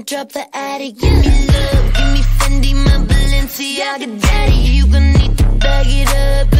gonna drop the attic. Give me love, give me Fendi, my Balenciaga daddy. You gon' need to bag it up.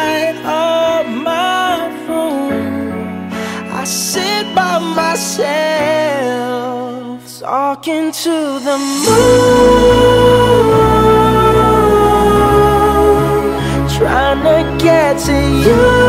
myself talking to the moon, trying to get to you.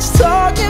much talking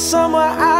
I somewhere out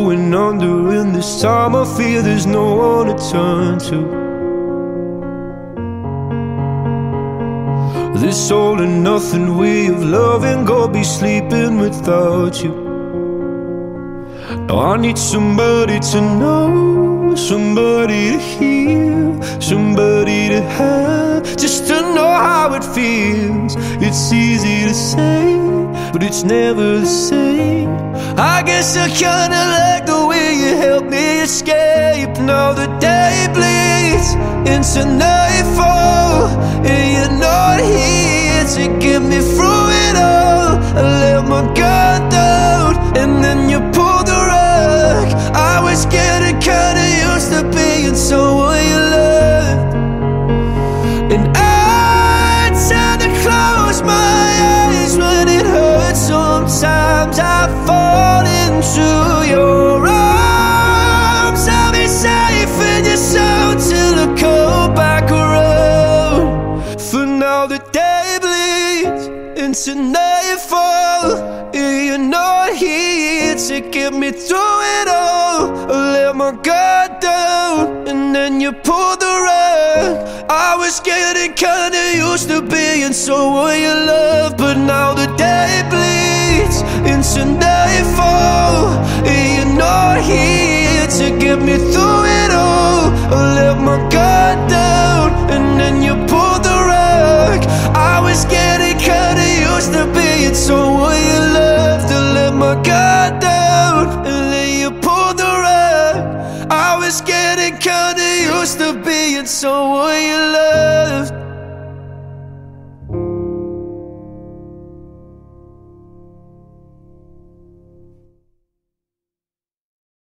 this time I feel there's no one to turn to. This all and nothing way of loving, go be sleeping without you. Now I need somebody to know, somebody to hear, somebody to have, just to know how it feels. It's easy to say, but it's never the same. I guess I kinda like help me escape. Now the day bleeds into nightfall, and you're not here to get me through it all. I let my guard down, and then you and You're not here to get me through it all. I let my guard down, and then you pulled the rug. I was getting kinda used to being someone you love, but now the day bleeds into nightfall. You're not here to get me through it all. I let my guard down,